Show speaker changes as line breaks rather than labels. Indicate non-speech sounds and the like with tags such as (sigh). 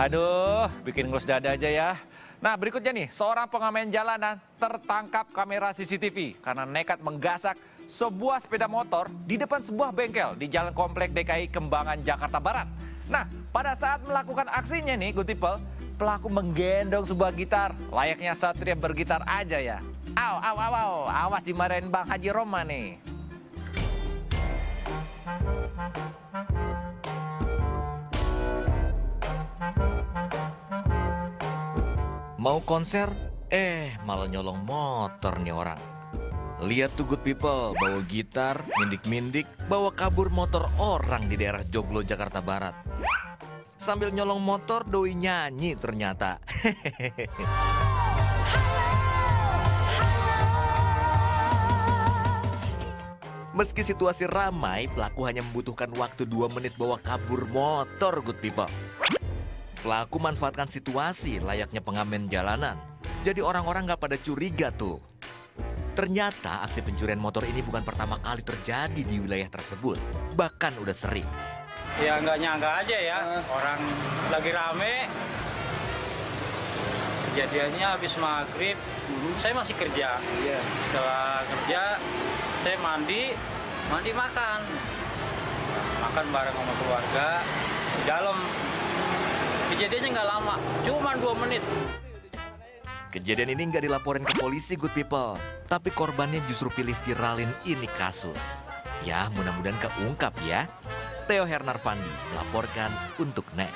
Aduh, bikin ngelus dada aja ya. Nah berikutnya nih, seorang pengamen jalanan tertangkap kamera CCTV karena nekat menggasak sebuah sepeda motor di depan sebuah bengkel di Jalan Komplek DKI Kembangan, Jakarta Barat. Nah, pada saat melakukan aksinya nih, good people, pelaku menggendong sebuah gitar. Layaknya satria bergitar aja ya. Aw, aw, aw, aw, awas dimarahin Bang Haji Roma nih.
Mau konser, eh malah nyolong motor nih orang. Lihat tuh good people, bawa gitar, mindik-mindik, bawa kabur motor orang di daerah Joglo, Jakarta Barat. Sambil nyolong motor, doi nyanyi ternyata. (laughs) Meski situasi ramai, pelaku hanya membutuhkan waktu 2 menit bawa kabur motor good people. Pelaku manfaatkan situasi layaknya pengamen jalanan. Jadi orang-orang nggak pada curiga tuh. Ternyata aksi pencurian motor ini bukan pertama kali terjadi di wilayah tersebut. Bahkan udah sering.
Ya nggak nyangka aja ya, orang lagi rame. Kejadiannya habis maghrib, saya masih kerja. Setelah kerja, saya mandi, mandi makan. Makan bareng sama keluarga di dalam. Kejadiannya nggak lama, cuma dua menit.
Kejadian ini nggak dilaporin ke polisi good people. Tapi korbannya justru pilih viralin ini kasus. Ya mudah-mudahan keungkap ya. Theo Hernarvandi melaporkan untuk NET.